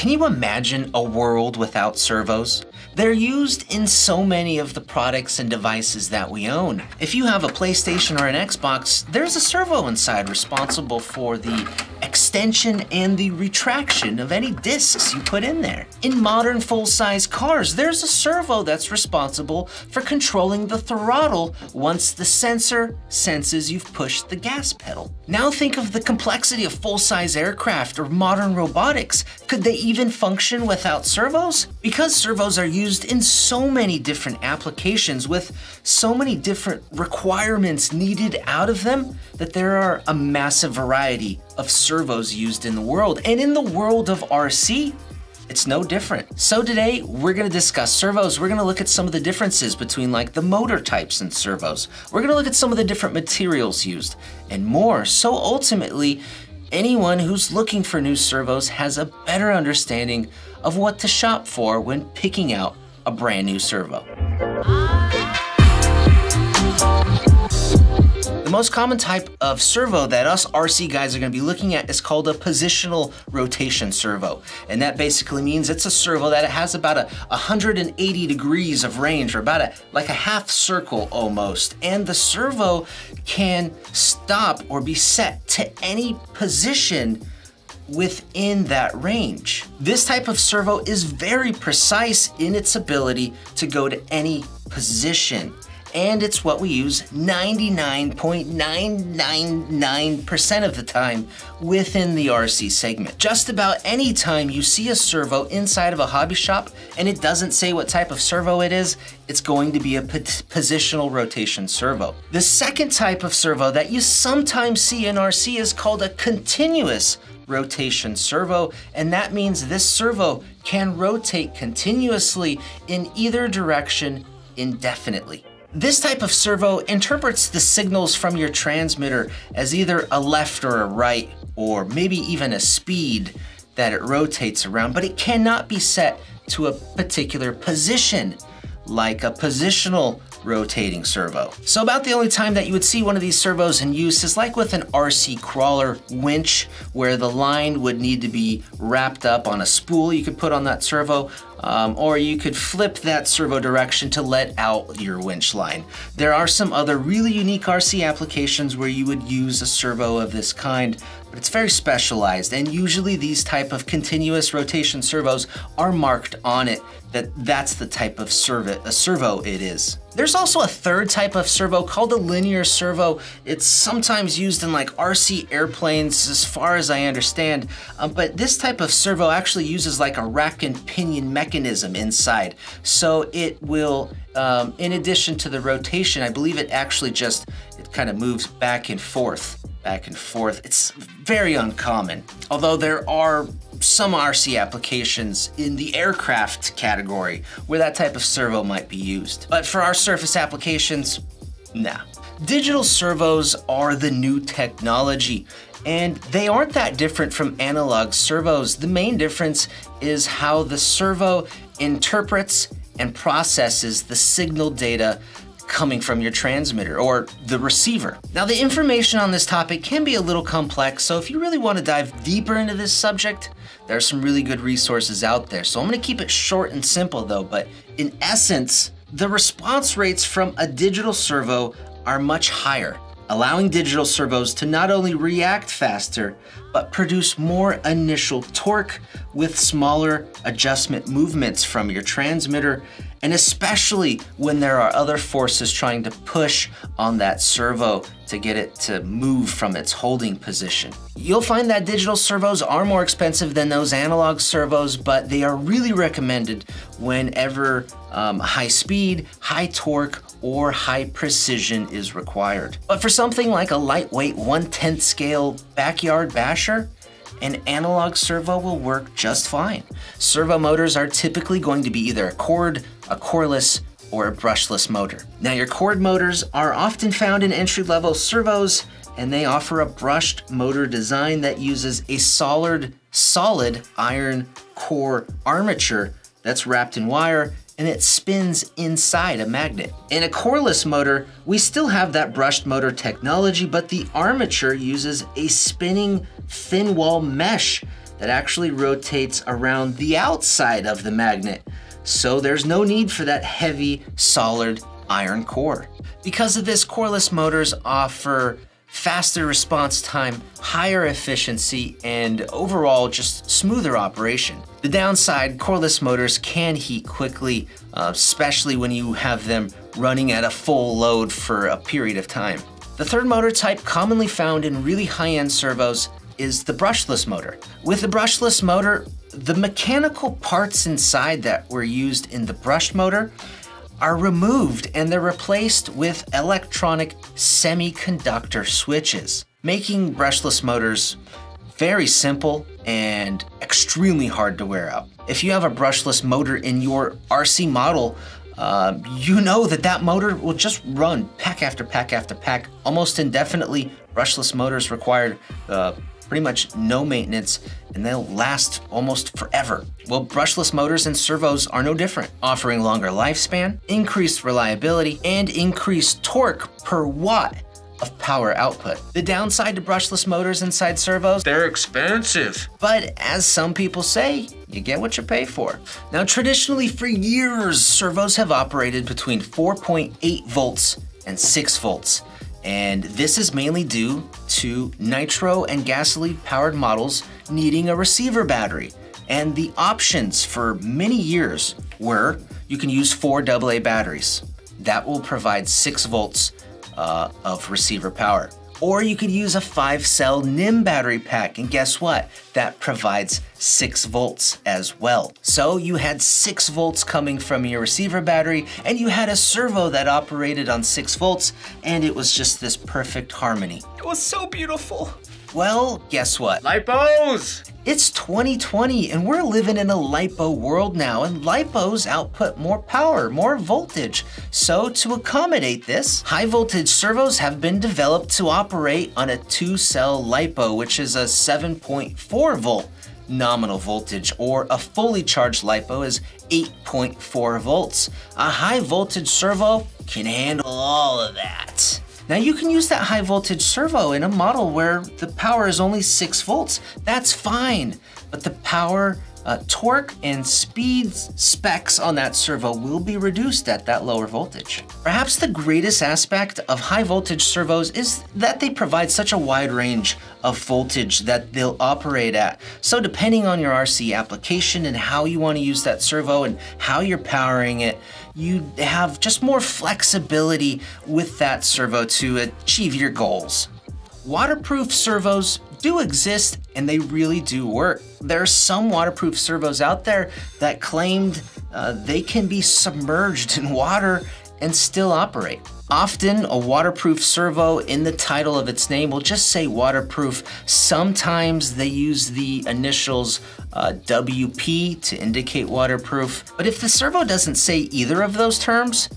Can you imagine a world without servos? They're used in so many of the products and devices that we own. If you have a PlayStation or an Xbox, there's a servo inside responsible for the extension and the retraction of any discs you put in there. In modern full-size cars, there's a servo that's responsible for controlling the throttle once the sensor senses you've pushed the gas pedal. Now think of the complexity of full-size aircraft or modern robotics. Could they even function without servos? Because servos are used in so many different applications with so many different requirements needed out of them that there are a massive variety of servos used in the world. And in the world of RC, it's no different. So today we're gonna discuss servos. We're gonna look at some of the differences between like the motor types and servos. We're gonna look at some of the different materials used and more. So ultimately, anyone who's looking for new servos has a better understanding of what to shop for when picking out a brand new servo. The most common type of servo that us RC guys are gonna be looking at is called a positional rotation servo. And that basically means it's a servo that has about a 180 degrees of range or about a like a half circle almost. And the servo can stop or be set to any position within that range. This type of servo is very precise in its ability to go to any position and it's what we use 99.999% of the time within the RC segment. Just about any time you see a servo inside of a hobby shop and it doesn't say what type of servo it is, it's going to be a positional rotation servo. The second type of servo that you sometimes see in RC is called a continuous rotation servo, and that means this servo can rotate continuously in either direction indefinitely. This type of servo interprets the signals from your transmitter as either a left or a right, or maybe even a speed that it rotates around, but it cannot be set to a particular position, like a positional rotating servo. So about the only time that you would see one of these servos in use is like with an RC crawler winch, where the line would need to be wrapped up on a spool you could put on that servo, um, or you could flip that servo direction to let out your winch line. There are some other really unique RC applications where you would use a servo of this kind, but it's very specialized and usually these type of continuous rotation servos are marked on it that that's the type of servo, a servo it is. There's also a third type of servo called a linear servo. It's sometimes used in like RC airplanes as far as I understand, um, but this type of servo actually uses like a rack and pinion mechanism inside. So it will, um, in addition to the rotation, I believe it actually just, it kind of moves back and forth back and forth. It's very uncommon, although there are some RC applications in the aircraft category where that type of servo might be used. But for our surface applications, nah. Digital servos are the new technology and they aren't that different from analog servos. The main difference is how the servo interprets and processes the signal data coming from your transmitter or the receiver. Now the information on this topic can be a little complex, so if you really want to dive deeper into this subject, there are some really good resources out there. So I'm gonna keep it short and simple though, but in essence, the response rates from a digital servo are much higher, allowing digital servos to not only react faster, but produce more initial torque with smaller adjustment movements from your transmitter and especially when there are other forces trying to push on that servo to get it to move from its holding position. You'll find that digital servos are more expensive than those analog servos, but they are really recommended whenever um, high speed, high torque, or high precision is required. But for something like a lightweight 1 10th scale backyard basher, an analog servo will work just fine. Servo motors are typically going to be either a cored, a coreless, or a brushless motor. Now your cored motors are often found in entry-level servos and they offer a brushed motor design that uses a solid, solid iron core armature that's wrapped in wire and it spins inside a magnet. In a coreless motor, we still have that brushed motor technology, but the armature uses a spinning thin wall mesh that actually rotates around the outside of the magnet. So there's no need for that heavy, solid iron core. Because of this, coreless motors offer faster response time, higher efficiency, and overall just smoother operation. The downside, coreless motors can heat quickly, uh, especially when you have them running at a full load for a period of time. The third motor type commonly found in really high-end servos is the brushless motor. With the brushless motor, the mechanical parts inside that were used in the brushed motor are removed and they're replaced with electronic semiconductor switches, making brushless motors very simple and extremely hard to wear out. If you have a brushless motor in your RC model, uh, you know that that motor will just run pack after pack after pack almost indefinitely. Brushless motors require uh, pretty much no maintenance, and they'll last almost forever. Well, brushless motors and servos are no different, offering longer lifespan, increased reliability, and increased torque per watt of power output. The downside to brushless motors inside servos, they're expensive. But as some people say, you get what you pay for. Now, traditionally for years, servos have operated between 4.8 volts and 6 volts. And this is mainly due to nitro and gasoline powered models needing a receiver battery. And the options for many years were you can use four AA batteries. That will provide six volts uh, of receiver power. Or you could use a five cell NiMH battery pack, and guess what? That provides six volts as well. So you had six volts coming from your receiver battery, and you had a servo that operated on six volts, and it was just this perfect harmony. It was so beautiful. Well, guess what? Lipos! It's 2020 and we're living in a LiPo world now, and LiPos output more power, more voltage. So, to accommodate this, high voltage servos have been developed to operate on a two cell LiPo, which is a 7.4 volt nominal voltage, or a fully charged LiPo is 8.4 volts. A high voltage servo can handle all of that. Now you can use that high voltage servo in a model where the power is only 6 volts. That's fine, but the power uh, torque and speed specs on that servo will be reduced at that lower voltage. Perhaps the greatest aspect of high voltage servos is that they provide such a wide range of voltage that they'll operate at. So depending on your RC application and how you want to use that servo and how you're powering it, you have just more flexibility with that servo to achieve your goals. Waterproof servos do exist and they really do work. There are some waterproof servos out there that claimed uh, they can be submerged in water and still operate. Often, a waterproof servo in the title of its name will just say waterproof. Sometimes they use the initials uh, WP to indicate waterproof. But if the servo doesn't say either of those terms,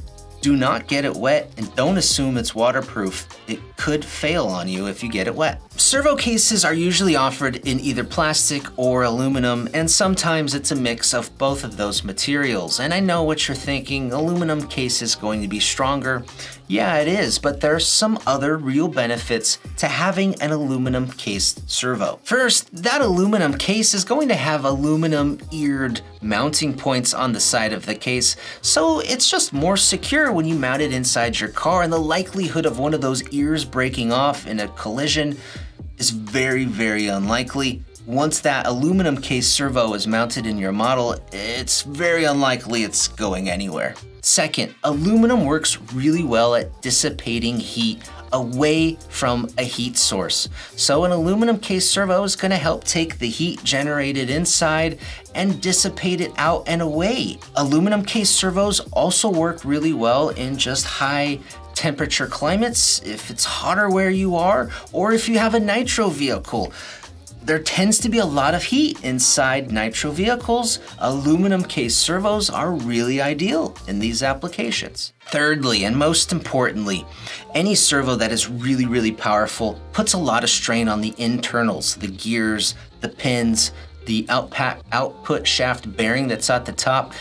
do not get it wet and don't assume it's waterproof. It could fail on you if you get it wet. Servo cases are usually offered in either plastic or aluminum, and sometimes it's a mix of both of those materials. And I know what you're thinking, aluminum case is going to be stronger. Yeah, it is, but there are some other real benefits to having an aluminum cased servo. First, that aluminum case is going to have aluminum eared mounting points on the side of the case, so it's just more secure when you mount it inside your car and the likelihood of one of those ears breaking off in a collision is very, very unlikely. Once that aluminum case servo is mounted in your model, it's very unlikely it's going anywhere. Second, aluminum works really well at dissipating heat away from a heat source. So an aluminum case servo is gonna help take the heat generated inside and dissipate it out and away. Aluminum case servos also work really well in just high temperature climates, if it's hotter where you are, or if you have a nitro vehicle. There tends to be a lot of heat inside nitro vehicles. Aluminum case servos are really ideal in these applications. Thirdly, and most importantly, any servo that is really, really powerful puts a lot of strain on the internals, the gears, the pins, the output shaft bearing that's at the top,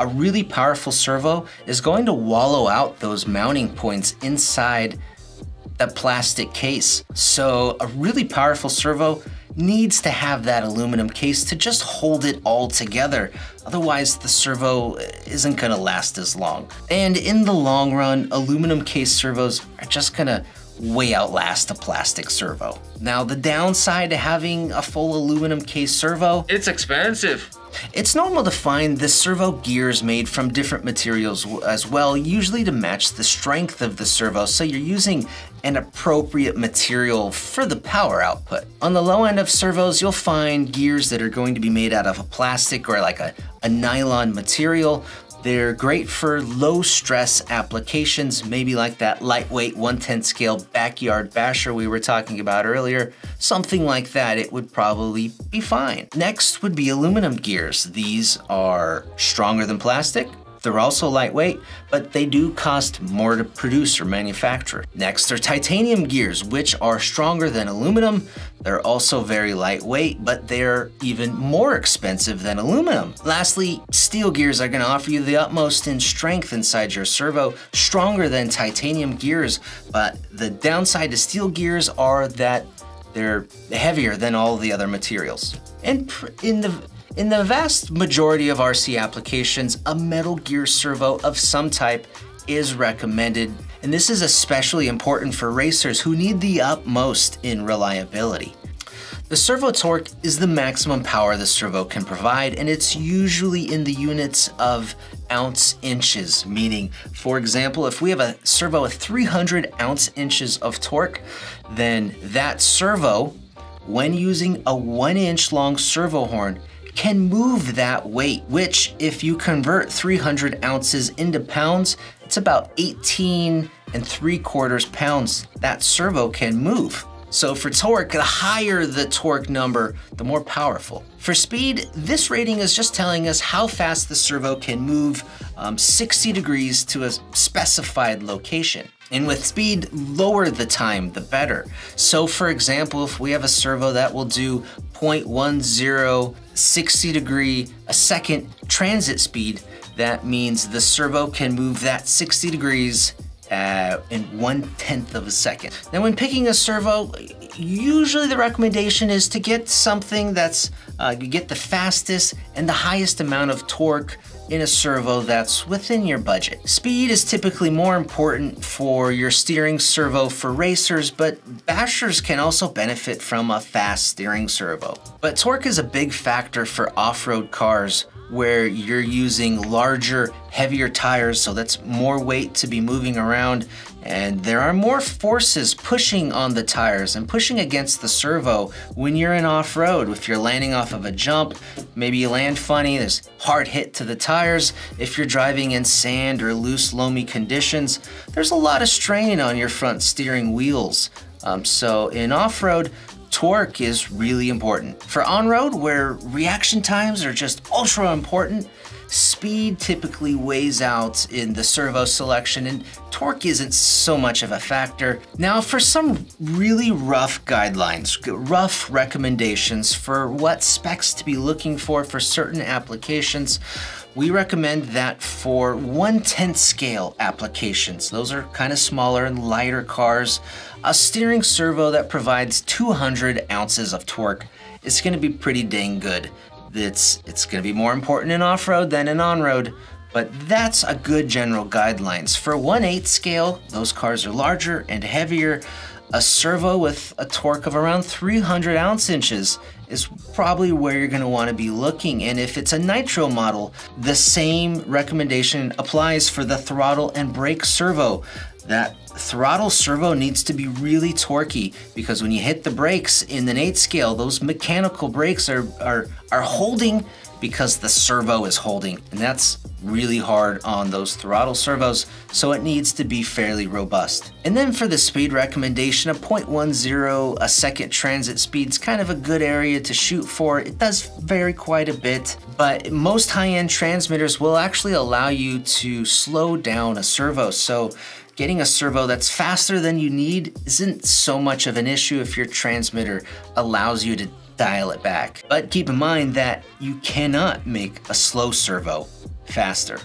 a really powerful servo is going to wallow out those mounting points inside the plastic case. So a really powerful servo needs to have that aluminum case to just hold it all together. Otherwise, the servo isn't gonna last as long. And in the long run, aluminum case servos are just gonna way outlast a plastic servo. Now, the downside to having a full aluminum case servo, It's expensive. It's normal to find the servo gears made from different materials as well, usually to match the strength of the servo, so you're using an appropriate material for the power output. On the low end of servos, you'll find gears that are going to be made out of a plastic or like a, a nylon material. They're great for low stress applications, maybe like that lightweight 110 scale backyard basher we were talking about earlier. Something like that, it would probably be fine. Next would be aluminum gears. These are stronger than plastic, they're also lightweight, but they do cost more to produce or manufacture. Next are titanium gears, which are stronger than aluminum. They're also very lightweight, but they're even more expensive than aluminum. Lastly, steel gears are gonna offer you the utmost in strength inside your servo, stronger than titanium gears, but the downside to steel gears are that they're heavier than all the other materials. And in the in the vast majority of RC applications, a metal gear servo of some type is recommended, and this is especially important for racers who need the utmost in reliability. The servo torque is the maximum power the servo can provide, and it's usually in the units of ounce inches, meaning, for example, if we have a servo with 300 ounce inches of torque, then that servo, when using a one inch long servo horn, can move that weight, which if you convert 300 ounces into pounds, it's about 18 and 3 quarters pounds that servo can move. So for torque, the higher the torque number, the more powerful. For speed, this rating is just telling us how fast the servo can move um, 60 degrees to a specified location. And with speed, lower the time, the better. So for example, if we have a servo that will do 0.10 60 degree a second transit speed, that means the servo can move that 60 degrees uh, in one tenth of a second. Now when picking a servo, usually the recommendation is to get something that's, uh, you get the fastest and the highest amount of torque in a servo that's within your budget. Speed is typically more important for your steering servo for racers, but bashers can also benefit from a fast steering servo. But torque is a big factor for off-road cars where you're using larger, heavier tires, so that's more weight to be moving around, and there are more forces pushing on the tires and pushing against the servo when you're in off-road. If you're landing off of a jump, maybe you land funny, there's hard hit to the tires. If you're driving in sand or loose, loamy conditions, there's a lot of strain on your front steering wheels. Um, so in off-road, torque is really important. For on-road, where reaction times are just ultra important, speed typically weighs out in the servo selection and torque isn't so much of a factor. Now for some really rough guidelines, rough recommendations for what specs to be looking for for certain applications, we recommend that for 1 scale applications, those are kind of smaller and lighter cars, a steering servo that provides 200 ounces of torque is going to be pretty dang good. It's, it's going to be more important in off-road than in on-road, but that's a good general guidelines. For 1 8 scale, those cars are larger and heavier. A servo with a torque of around 300 ounce inches is probably where you're going to want to be looking. And if it's a nitro model, the same recommendation applies for the throttle and brake servo. That throttle servo needs to be really torquey because when you hit the brakes in the 8 scale, those mechanical brakes are, are, are holding because the servo is holding. And that's really hard on those throttle servos, so it needs to be fairly robust. And then for the speed recommendation, a 0.10 a second transit speed is kind of a good area to shoot for. It does vary quite a bit, but most high-end transmitters will actually allow you to slow down a servo. So getting a servo that's faster than you need isn't so much of an issue if your transmitter allows you to dial it back. But keep in mind that you cannot make a slow servo faster.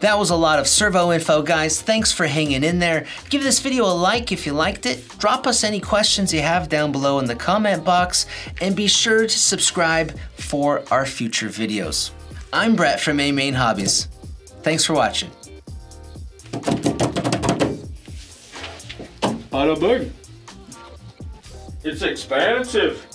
That was a lot of servo info, guys. Thanks for hanging in there. Give this video a like if you liked it. Drop us any questions you have down below in the comment box, and be sure to subscribe for our future videos. I'm Brett from AMain Hobbies. Thanks for watching. Bada bing. It's expansive.